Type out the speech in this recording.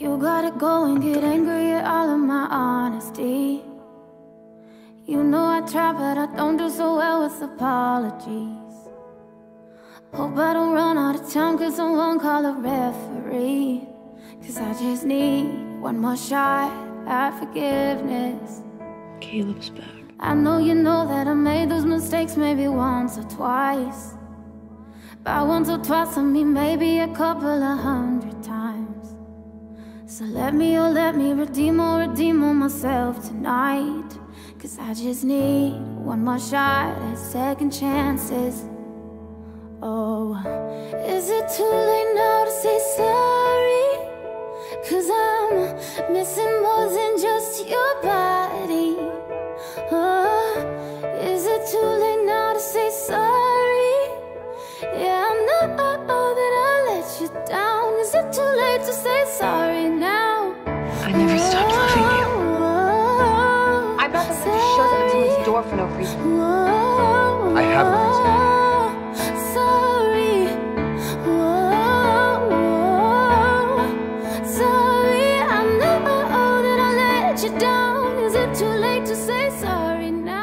You gotta go and get angry at all of my honesty. You know I try, but I don't do so well with apologies. Hope I don't run out of time, cause I won't call a referee. Cause I just need one more shot at forgiveness. Caleb's back. I know you know that I made those mistakes maybe once or twice. By once or twice, I mean maybe a couple of hundred times. So let me, oh, let me redeem or redeem on myself tonight. Cause I just need one more shot at second chances. Oh, is it too late now to say sorry? Cause I'm missing more than just your body. Oh, is it too late now to say sorry? Yeah, I know that I let you down. Is it too late to say sorry loving you. I brought something that shows up at someone's door for no reason. I have a reason. Sorry, I. I let you down. Is it too late to say sorry now?